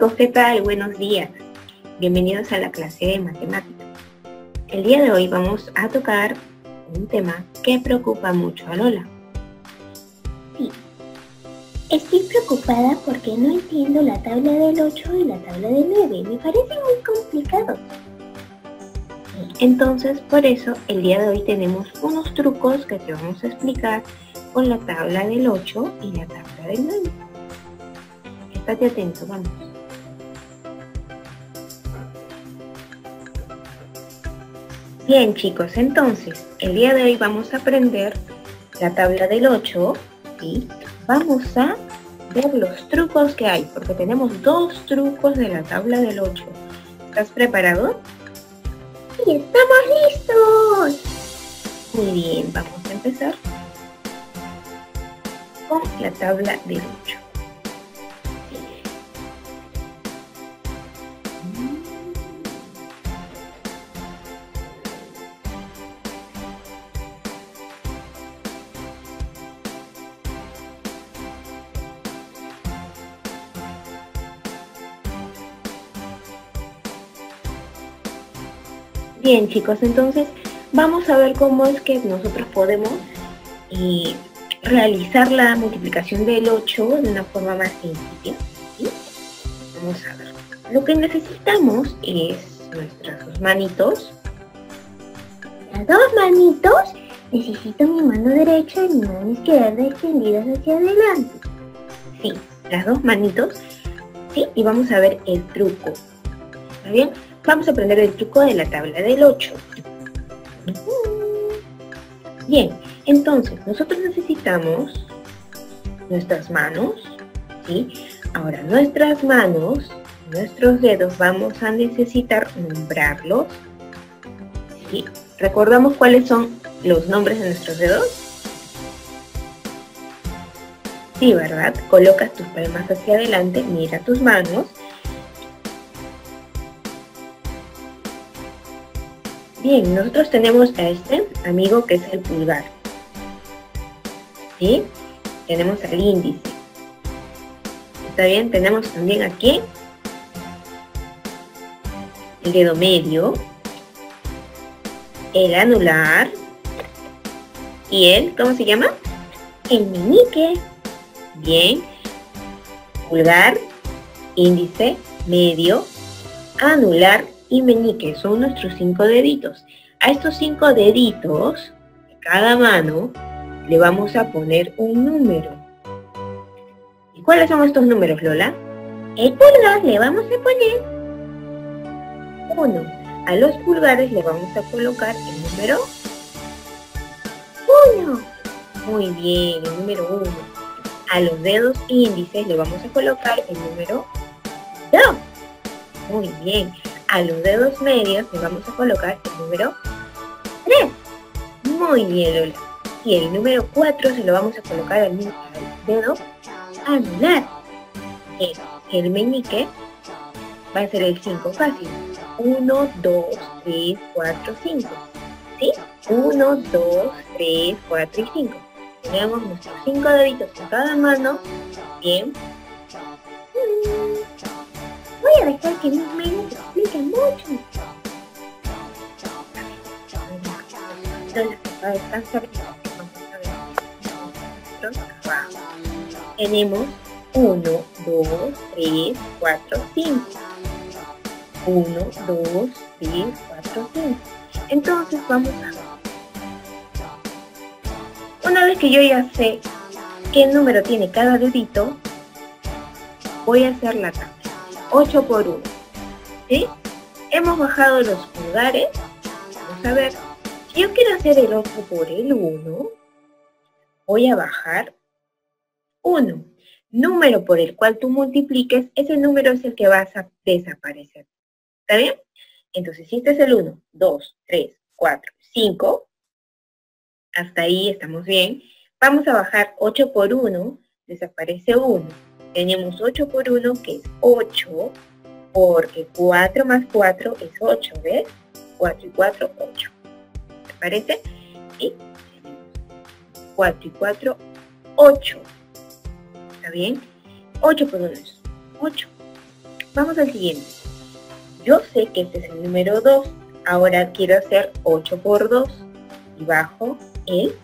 Chicos, ¿qué tal? Buenos días. Bienvenidos a la clase de matemáticas. El día de hoy vamos a tocar un tema que preocupa mucho a Lola. Sí. Estoy preocupada porque no entiendo la tabla del 8 y la tabla del 9. Me parece muy complicado. Entonces, por eso, el día de hoy tenemos unos trucos que te vamos a explicar con la tabla del 8 y la tabla del 9. Estate atento, vamos. Bien chicos, entonces, el día de hoy vamos a aprender la tabla del 8 y vamos a ver los trucos que hay, porque tenemos dos trucos de la tabla del 8. ¿Estás preparado? ¡Sí, estamos listos! Muy bien, vamos a empezar con la tabla del 8. Bien chicos, entonces vamos a ver cómo es que nosotros podemos eh, realizar la multiplicación del 8 de una forma más sencilla. Vamos a ver. Lo que necesitamos es nuestras dos manitos. Las dos manitos. Necesito mi mano derecha y mi mano izquierda extendidas hacia adelante. Sí, las dos manitos. Sí, y vamos a ver el truco. ¿Está bien? Vamos a aprender el truco de la tabla del 8. Bien, entonces nosotros necesitamos nuestras manos, ¿sí? Ahora, nuestras manos, nuestros dedos, vamos a necesitar nombrarlos, ¿sí? ¿Recordamos cuáles son los nombres de nuestros dedos? Sí, ¿verdad? Colocas tus palmas hacia adelante, mira tus manos Bien, nosotros tenemos a este amigo que es el pulgar. ¿Sí? Tenemos al índice. ¿Está bien? Tenemos también aquí el dedo medio, el anular y el, ¿cómo se llama? El meñique. Bien. Pulgar, índice, medio, anular y meñique son nuestros cinco deditos. A estos cinco deditos de cada mano le vamos a poner un número. ¿Y cuáles son estos números, Lola? El pulgar le vamos a poner uno. A los pulgares le vamos a colocar el número uno. Muy bien, el número uno. A los dedos índices le vamos a colocar el número dos. Muy bien a los dedos medios le vamos a colocar el número 3. Muy bien, Lola. Y el número 4 se lo vamos a colocar al, dedo anular. El, el meñique va a ser el 5 fácil. 1, 2, 3, 4, 5. ¿Sí? 1, 2, 3, 4 y 5. Tenemos nuestros 5 deditos en cada mano. Bien. Voy a dejar que mis manos explique mucho. Tenemos 1, 2, 3, 4, 5. 1, 2, 3, 4, 5. Entonces vamos a. Una vez que yo ya sé qué número tiene cada dedito, voy a hacer la tabla. 8 por 1. ¿Sí? Hemos bajado los pulgares. Vamos a ver. Si yo quiero hacer el 8 por el 1, voy a bajar 1. Número por el cual tú multipliques, ese número es el que vas a desaparecer. ¿Está bien? Entonces, si este es el 1, 2, 3, 4, 5, hasta ahí estamos bien. Vamos a bajar 8 por 1, desaparece 1 tenemos 8 por 1 que es 8, porque 4 más 4 es 8, ¿ves? 4 y 4, 8. ¿Te parece? Y 4 y 4, 8. ¿Está bien? 8 por 1 es 8. Vamos al siguiente. Yo sé que este es el número 2. Ahora quiero hacer 8 por 2 y bajo el...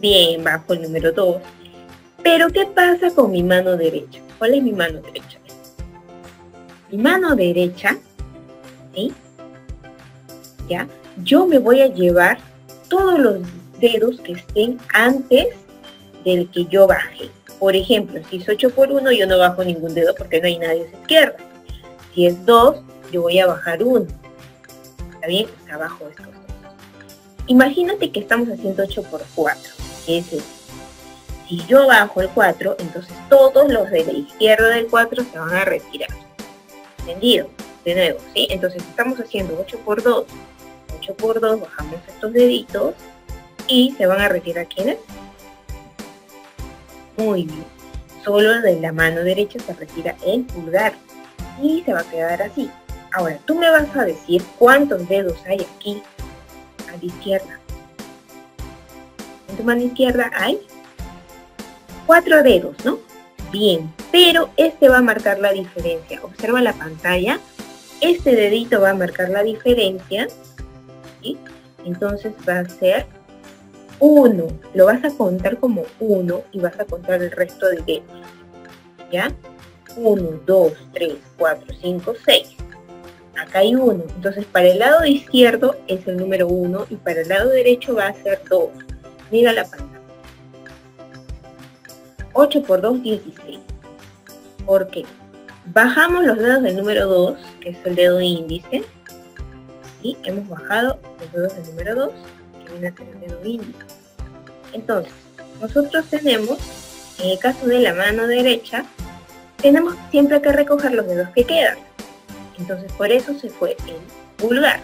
Bien, bajo el número 2. Pero ¿qué pasa con mi mano derecha? ¿Cuál es mi mano derecha? Mi mano derecha, ¿sí? ¿Ya? Yo me voy a llevar todos los dedos que estén antes del que yo baje. Por ejemplo, si es 8 por 1, yo no bajo ningún dedo porque no hay nadie a esa izquierda. Si es 2, yo voy a bajar 1. ¿Está bien? Abajo estos dos. Imagínate que estamos haciendo 8 por 4, que es Si yo bajo el 4, entonces todos los de la izquierda del 4 se van a retirar. ¿Entendido? De nuevo, ¿sí? Entonces estamos haciendo 8 por 2. 8 por 2, bajamos estos deditos y se van a retirar quiénes? Muy bien. Solo de la mano derecha se retira el pulgar y se va a quedar así. Ahora, tú me vas a decir cuántos dedos hay aquí a la izquierda. En tu mano izquierda hay cuatro dedos, ¿no? Bien, pero este va a marcar la diferencia. Observa la pantalla. Este dedito va a marcar la diferencia. ¿sí? Entonces va a ser 1. Lo vas a contar como 1 y vas a contar el resto de dedos. ¿Ya? 1, 2, 3, 4, 5, 6. Acá hay 1. Entonces para el lado izquierdo es el número 1 y para el lado derecho va a ser 2. Mira la pantalla. 8 por 2, 16. ¿Por qué? Bajamos los dedos del número 2, que es el dedo índice. Y hemos bajado los dedos del número 2 viene a ser el dedo índice. Entonces, nosotros tenemos, en el caso de la mano derecha, tenemos siempre que recoger los dedos que quedan. Entonces, por eso se fue el pulgar.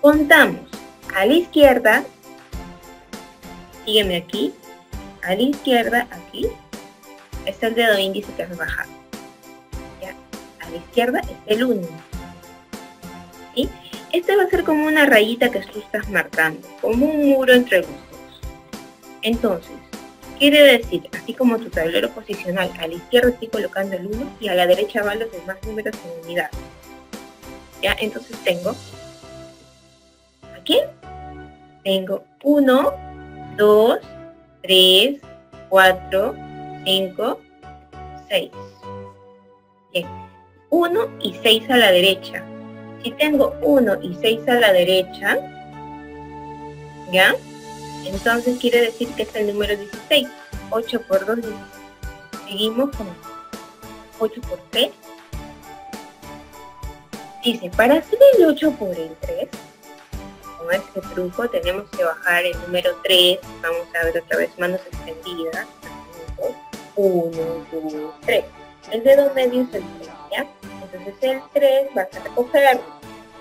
Contamos a la izquierda, sígueme aquí, a la izquierda, aquí, está el dedo índice que has bajado. A la izquierda es el 1. ¿Sí? Este va a ser como una rayita que tú estás marcando, como un muro entre los dos. Entonces, quiere decir, así como tu tablero posicional, a la izquierda estoy colocando el 1 y a la derecha van los demás números en unidad. ¿Ya? Entonces tengo, aquí, tengo 1, 2, 3, 4, 5, 6. Bien. 1 y 6 a la derecha. Si tengo 1 y 6 a la derecha, ¿ya? Entonces quiere decir que es el número 16. 8 por 2, 16. Seguimos con 8 por 3. Dice, para hacer el 8 por el 3, con este truco tenemos que bajar el número 3. Vamos a ver otra vez manos extendidas. 1, 2, 3. El dedo medio es el 3, ¿ya? Entonces el 3 vas a recoger,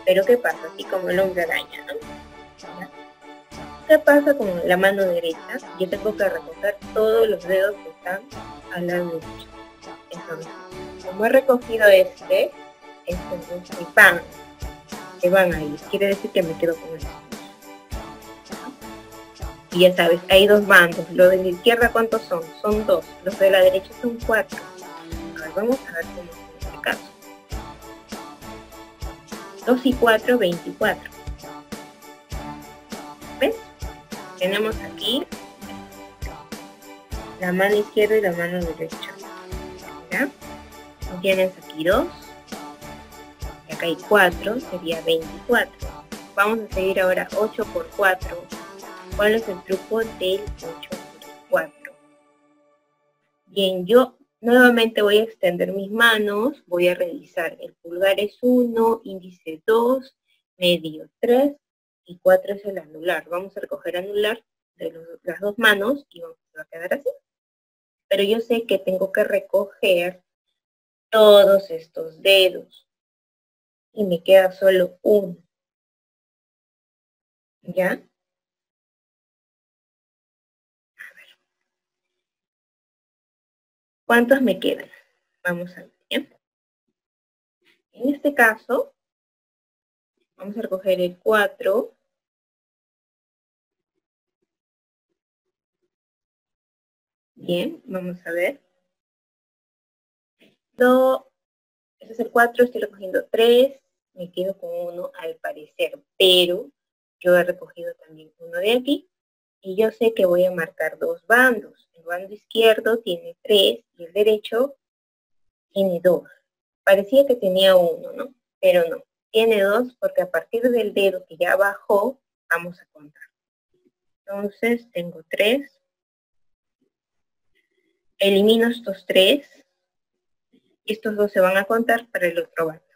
pero ¿qué pasa? Así como el hombre araña, ¿no? ¿Qué pasa con la mano derecha? Yo tengo que recoger todos los dedos que están al lado derecho. Entonces, como he recogido este, estos dos pan que van ahí, quiere decir que me quedo con esto. Y ya sabes, hay dos bandos. Los de la izquierda, ¿cuántos son? Son dos. Los de la derecha son cuatro. A ver, vamos a ver cómo es este caso. 2 y 4, 24. ¿Ves? Tenemos aquí la mano izquierda y la mano derecha. ¿Ya? Tienes aquí 2. Acá hay 4, sería 24. Vamos a seguir ahora 8 por 4. ¿Cuál es el truco del 8 por 4? Bien, yo Nuevamente voy a extender mis manos, voy a revisar. El pulgar es 1, índice 2, medio 3 y 4 es el anular. Vamos a recoger anular de las dos manos y vamos, a quedar así. Pero yo sé que tengo que recoger todos estos dedos. Y me queda solo uno. ¿Ya? ¿Cuántos me quedan? Vamos a ver. En este caso, vamos a recoger el 4. Bien, vamos a ver. 2, ese es el 4, estoy recogiendo 3, me quedo con 1 al parecer, pero yo he recogido también uno de aquí y yo sé que voy a marcar dos bandos. El bando izquierdo tiene 3 y el derecho tiene 2. Parecía que tenía uno, ¿no? Pero no, tiene 2 porque a partir del dedo que ya bajó, vamos a contar. Entonces tengo 3. Elimino estos 3. Estos dos se van a contar para el otro bando.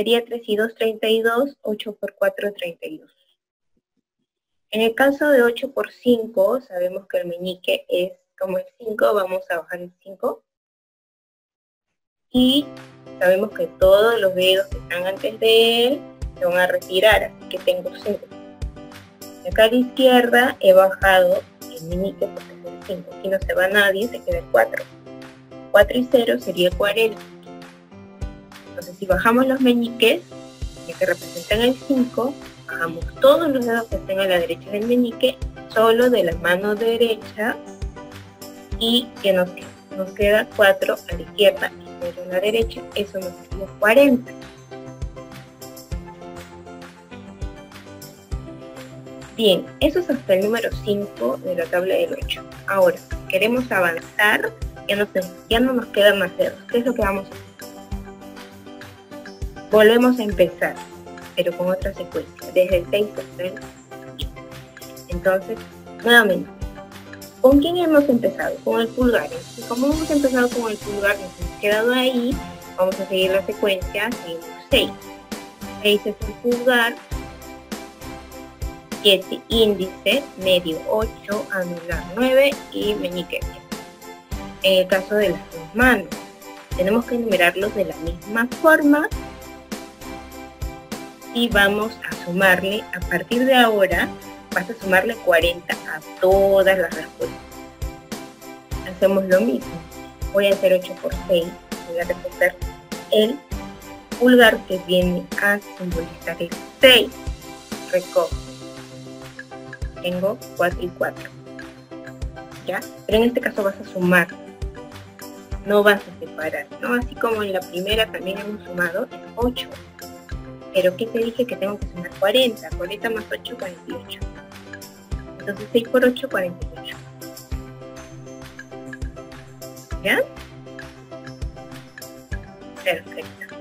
Sería 3 y 2, 32, 8 por 4, 32. En el caso de 8 por 5, sabemos que el meñique es como el 5, vamos a bajar el 5. Y sabemos que todos los dedos que están antes de él se van a retirar, así que tengo 5. Acá a la izquierda he bajado el meñique porque es el 5. Aquí no se va nadie, se queda el 4. 4 y 0 sería 40. Entonces si bajamos los meñiques, que representan el 5, bajamos todos los dedos que estén a la derecha del meñique, solo de la mano derecha y que nos, nos queda 4 a la izquierda y 0 a la derecha, eso nos da 40. Bien, eso es hasta el número 5 de la tabla del 8. Ahora, queremos avanzar, ya ya no nos quedan más dedos. ¿Qué es lo que vamos a hacer? Volvemos a empezar pero con otra secuencia, desde el 6 hasta el 8. Entonces, nuevamente, ¿con quién hemos empezado? Con el pulgar. Y como hemos empezado con el pulgar, nos hemos quedado ahí, vamos a seguir la secuencia, seguimos 6. 6 es el pulgar, 7 índice, medio 8, anular 9 y meñique. En el caso de las dos manos, tenemos que enumerarlos de la misma forma y vamos a sumarle, a partir de ahora, vas a sumarle 40 a todas las respuestas. Hacemos lo mismo. Voy a hacer 8 por 6. Voy a recoger el pulgar que viene a simbolizar el 6. Recojo. Tengo 4 y 4. ¿Ya? Pero en este caso vas a sumar. No vas a separar, ¿no? Así como en la primera también hemos sumado 8 pero ¿qué te dije que tengo que sumar 40? 40 más 8, 48. Entonces 6 por 8, 48. ¿Ya? Perfecto.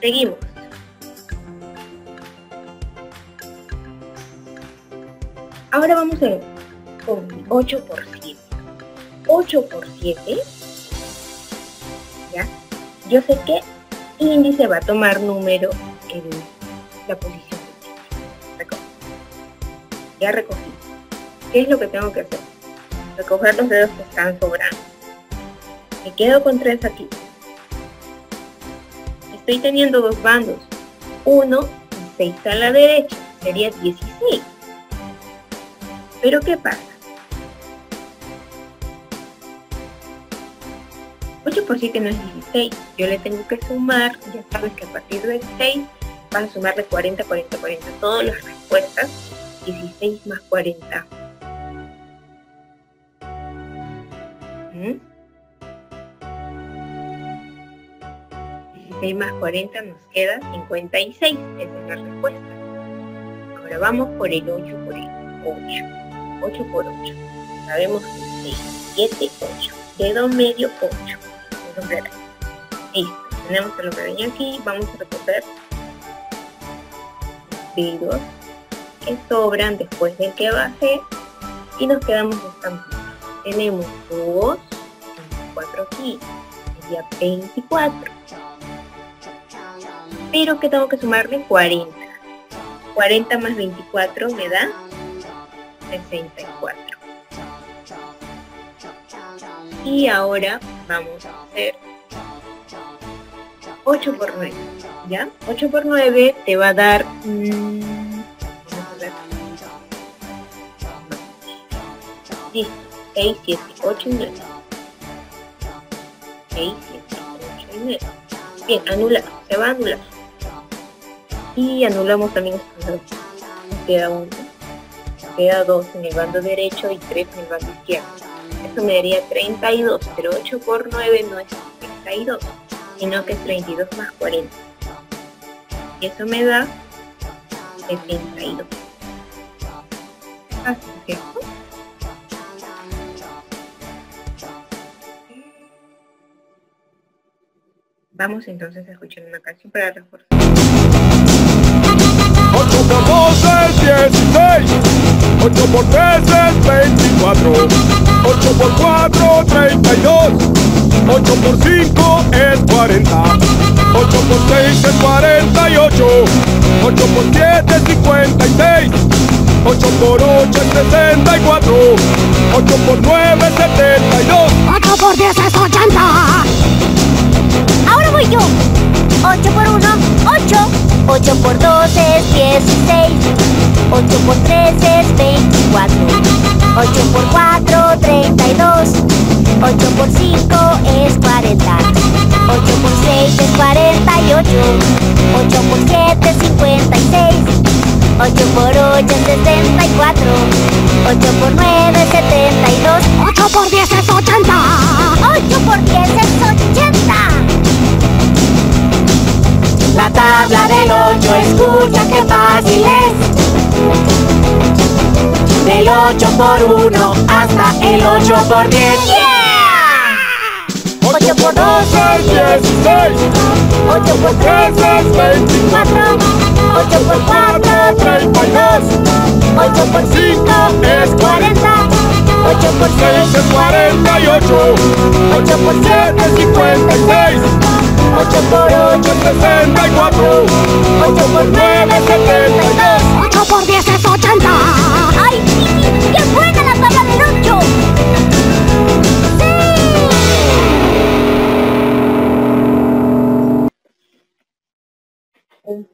Seguimos. Ahora vamos a con 8 por 7. 8 por 7. ¿Ya? Yo sé que índice va a tomar número en la posición Ya recogí. ¿Qué es lo que tengo que hacer? Recoger los dedos que están sobrando. Me quedo con tres aquí. Estoy teniendo dos bandos. Uno y seis a la derecha. Sería 16. Pero ¿qué pasa? 8 por 7 no es 16. Yo le tengo que sumar, ya sabes que a partir de 6 vas a sumarle 40, 40, 40. Todas las respuestas, 16 más 40. ¿Mm? 16 más 40 nos queda 56. Esa es la respuesta. Ahora vamos por el 8 por el 8. 8 por 8. Sabemos que 6, 7, 8. Dedo medio 8 Listo, tenemos el venía aquí, vamos a recoger dedos que sobran después del que bajé y nos quedamos estampados. Tenemos 2, 24 aquí, sería 24. Pero que tengo que sumarle 40. 40 más 24 me da 64. Y ahora vamos a hacer 8 por 9. ¿Ya? 8 por 9 te va a dar... Mmm, Listo. 6, 7, 8 y 9. 6, 7, 8 y 9. Bien, anula. Se va a anular. Y anulamos también estos dos. queda uno. queda dos en el bando derecho y tres en el bando izquierdo. Eso me daría 32, pero 8 por 9 no es 32, sino que es 32 más 40. Y eso me da 72. Así, ¿cierto? Vamos entonces a escuchar una canción para reforzar. 8 por 2 es 16, 8 por 3 es 24, 8 por 4 32, 8 por 5 es 40, 8 por 6 es 48, 8 por 7 es 56, 8 por 8 es 64, 8 por 9 es 72, 8 por 10 es 80. Ahora voy yo. 8 por 1, 8. 8 por 2 es 16. 8 por 3 es 24. 8 por 4, 32. 8 por 5 es 40. 8 por 6 es 48. 8 por 7 es 56. 8 por 8 es 64. 8 por 9 es 72. 8 por 10 es 80. 8 por 10 es 80. La tabla del 8, escucha qué fácil es. Del 8 por 1 hasta el 8 por 10. 8 por 2 es 16. 8 por 3 es 24. 8 por 4 32. 8 por 5 es 40. 8 por 6 es 48. 8 por 7 es 56. 8 por 8 es 64. 8 por 9 es 72. 8 por 10 es 80. ¡Ay! ¡Qué buena la tabla del 8! un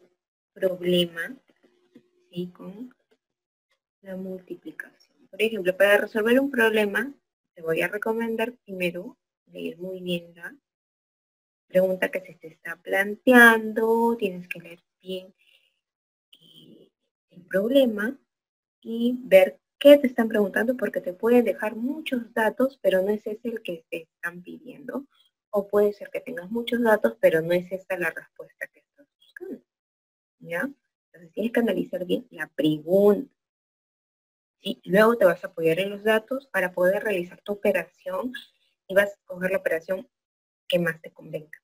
problema ¿sí? con la multiplicación. Por ejemplo, para resolver un problema, te voy a recomendar primero leer muy bien la pregunta que se te está planteando, tienes que leer bien problema y ver qué te están preguntando porque te pueden dejar muchos datos, pero no es ese el que te están pidiendo. O puede ser que tengas muchos datos, pero no es esta la respuesta que estás buscando. ¿Ya? Entonces tienes que analizar bien la pregunta. ¿sí? Luego te vas a apoyar en los datos para poder realizar tu operación y vas a escoger la operación que más te convenga.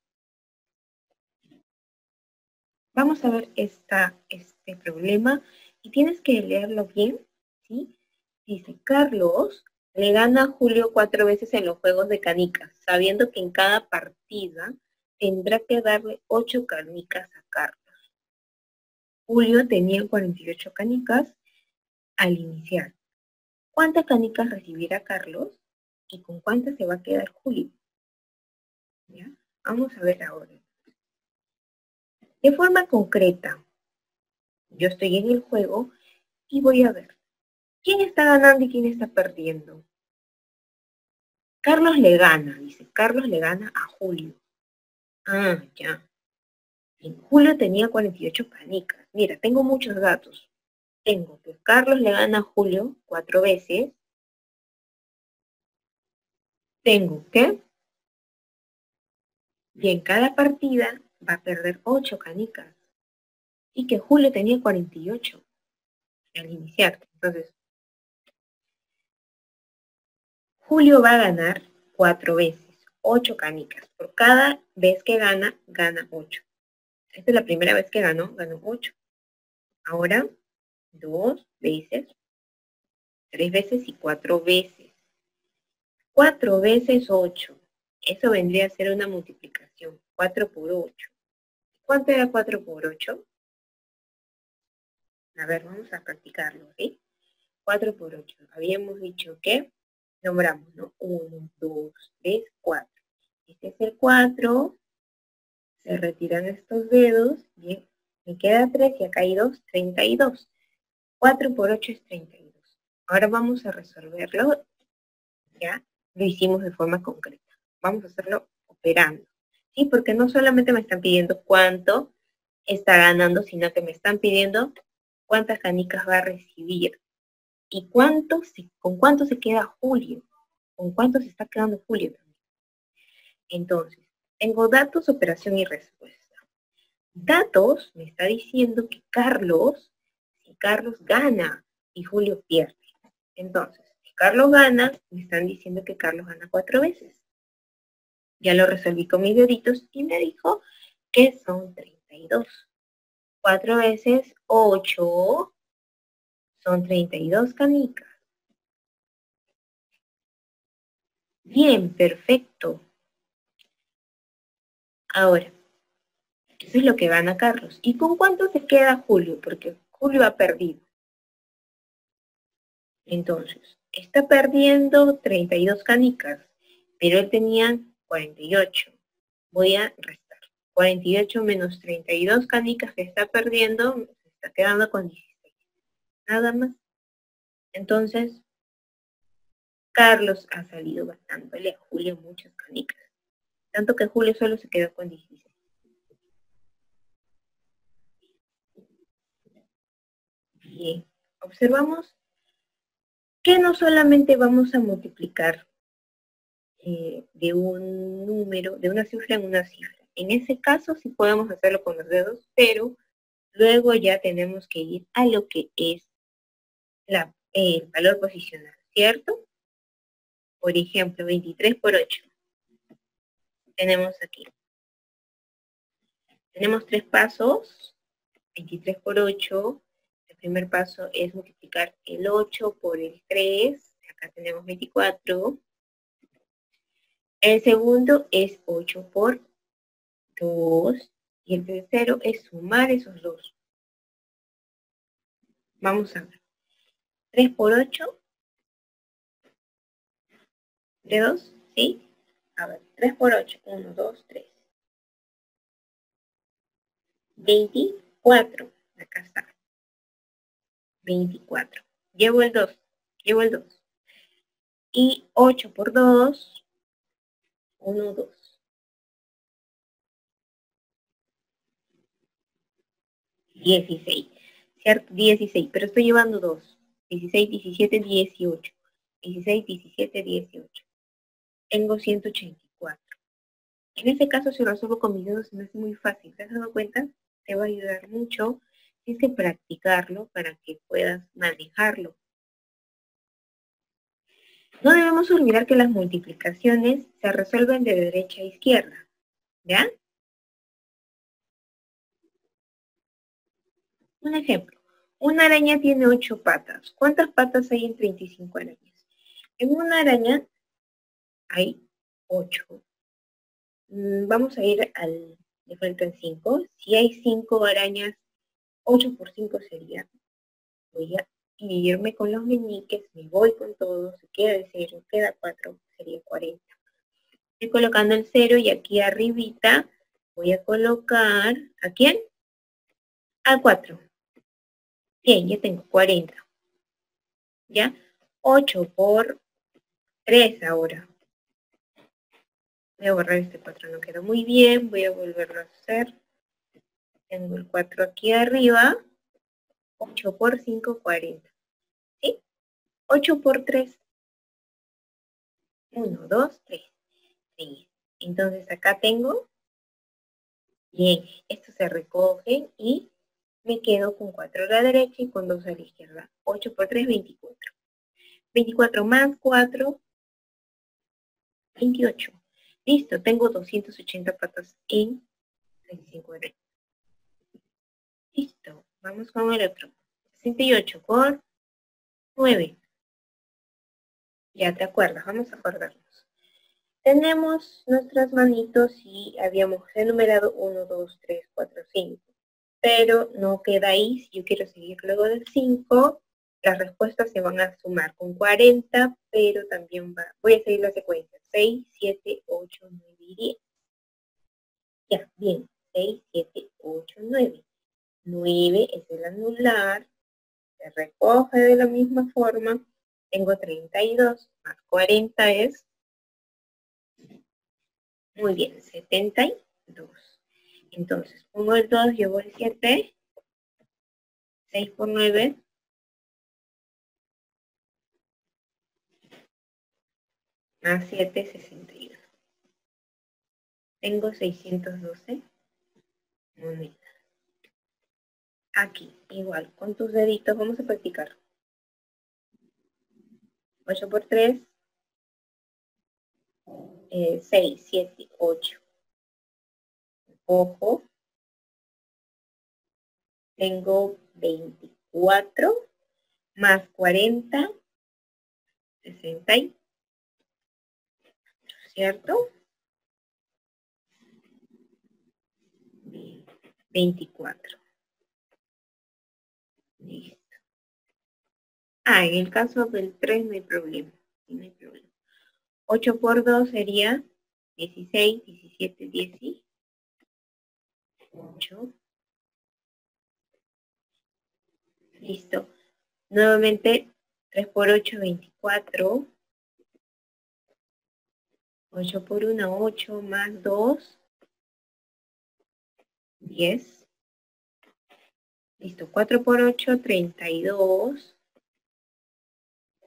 Vamos a ver esta, este problema y tienes que leerlo bien. ¿sí? Dice, Carlos le gana a Julio cuatro veces en los juegos de canicas, sabiendo que en cada partida tendrá que darle ocho canicas a Carlos. Julio tenía 48 canicas al iniciar. ¿Cuántas canicas recibirá Carlos y con cuántas se va a quedar Julio? Vamos a ver ahora. De forma concreta, yo estoy en el juego y voy a ver quién está ganando y quién está perdiendo. Carlos le gana, dice, Carlos le gana a Julio. Ah, ya. En Julio tenía 48 canicas. Mira, tengo muchos datos. Tengo que Carlos le gana a Julio cuatro veces. Tengo que, y en cada partida va a perder 8 canicas. Y que Julio tenía 48 al iniciar. Entonces, Julio va a ganar cuatro veces, 8 canicas. Por cada vez que gana, gana 8. Esta es la primera vez que ganó, ganó 8. Ahora, dos veces, tres veces y cuatro veces. Cuatro veces 8. Eso vendría a ser una multiplicación. 4 por 8. ¿Cuánto era 4 por 8? A ver, vamos a practicarlo, ¿sí? 4 por 8. Habíamos dicho que nombramos, ¿no? 1, 2, 3, 4. Este es el 4. Se retiran estos dedos. Bien, me queda 3 y acá hay 2, 32. 4 por 8 es 32. Ahora vamos a resolverlo. Ya lo hicimos de forma concreta. Vamos a hacerlo operando. ¿Sí? Porque no solamente me están pidiendo cuánto está ganando, sino que me están pidiendo cuántas canicas va a recibir y cuánto se, con cuánto se queda Julio. con cuánto se está quedando Julio también. Entonces, tengo datos, operación y respuesta. Datos me está diciendo que Carlos, si Carlos gana y Julio pierde. Entonces, si Carlos gana, me están diciendo que Carlos gana cuatro veces. Ya lo resolví con mis deditos y me dijo que son 32. Cuatro veces 8 son 32 canicas. Bien, perfecto. Ahora, eso es lo que gana Carlos. ¿Y con cuánto se queda Julio? Porque Julio ha perdido. Entonces, está perdiendo 32 canicas, pero él tenía 48. Voy a. 48 menos 32 canicas que está perdiendo, se está quedando con 16. Nada más. Entonces, Carlos ha salido ganándole a Julio muchas canicas. Tanto que Julio solo se quedó con 16. Bien, observamos que no solamente vamos a multiplicar eh, de un número, de una cifra en una cifra. En ese caso sí podemos hacerlo con los dedos, pero luego ya tenemos que ir a lo que es el valor posicional, ¿cierto? Por ejemplo, 23 por 8. Tenemos aquí. Tenemos tres pasos. 23 por 8. El primer paso es multiplicar el 8 por el 3. Acá tenemos 24. El segundo es 8 por 2. Y el tercero es sumar esos dos. Vamos a ver. 3 por 8 ¿De 2? ¿Sí? A ver, 3 por 8. 1, 2, 3. 24. Acá está. 24. Llevo el 2. Llevo el 2. Y 8 por 2. 1, 2. 16. ¿Cierto? 16. Pero estoy llevando 2. 16, 17, 18. 16, 17, 18 tengo 184. En este caso, si resuelvo con mis dedos, me hace muy fácil. ¿Te has dado cuenta? Te va a ayudar mucho. Tienes que practicarlo para que puedas manejarlo. No debemos olvidar que las multiplicaciones se resuelven de derecha a izquierda. ¿Ya? Un ejemplo. Una araña tiene 8 patas. ¿Cuántas patas hay en 35 arañas? En una araña hay 8. Mm, vamos a ir al, frente en 5. Si hay 5 arañas, 8 por 5 sería. Voy a irme con los meñiques, me voy con todo, se queda el 0, queda 4, sería 40. Estoy colocando el 0 y aquí arribita voy a colocar, ¿a quién? A 4. Bien, ya tengo 40. ¿Ya? 8 por 3 ahora. Voy a borrar este 4, no quedó muy bien. Voy a volverlo a hacer. Tengo el 4 aquí arriba. 8 por 5, 40. ¿Sí? 8 por 3. 1, 2, 3. Sí. Entonces acá tengo. Bien, esto se recoge y me quedo con 4 a la derecha y con 2 a la izquierda. 8 por 3, 24. 24 más 4, 28. Listo, tengo 280 patas en 35 de Listo, vamos con el otro. 68 por 9. Ya te acuerdas, vamos a acordarnos. Tenemos nuestras manitos y habíamos enumerado 1, 2, 3, 4, 5. Pero no queda ahí, si yo quiero seguir luego del 5, las respuestas se van a sumar con 40, pero también va, voy a seguir la secuencia. 6, 7, 8, 9 y 10. Ya, bien. 6, 7, 8, 9. 9 es el anular. Se recoge de la misma forma. Tengo 32 más 40 es. Muy bien, 72. Entonces, pongo el 2, llevo el 7. 6 por 9, más 7, 61. Tengo 612 monedas. Aquí, igual, con tus deditos vamos a practicar. 8 por 3, 6, 7, 8. Ojo. Tengo 24 más 40, 60, ¿cierto? 24. Listo. Ah, en el caso del 3 no hay problema. No hay problema. 8 por 2 sería 16, 17, 18. 8. Listo. Nuevamente 3 por 8, 24. 8 por 1, 8 más 2. 10. Listo, 4 por 8, 32.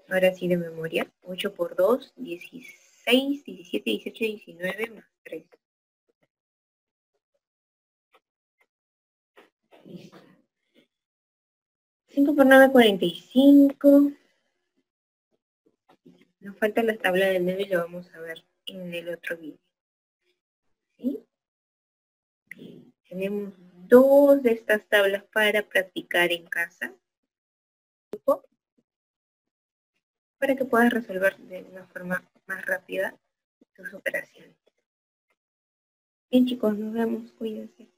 Ahora sí de memoria. 8 por 2, 16, 17, 18, 19 más 3. Listo. 5 por 9, 45. Nos falta la tabla del 9 y lo vamos a ver en el otro vídeo. ¿Sí? Tenemos dos de estas tablas para practicar en casa. Para que puedas resolver de una forma más rápida tus operaciones. Bien chicos, nos vemos. Cuídense.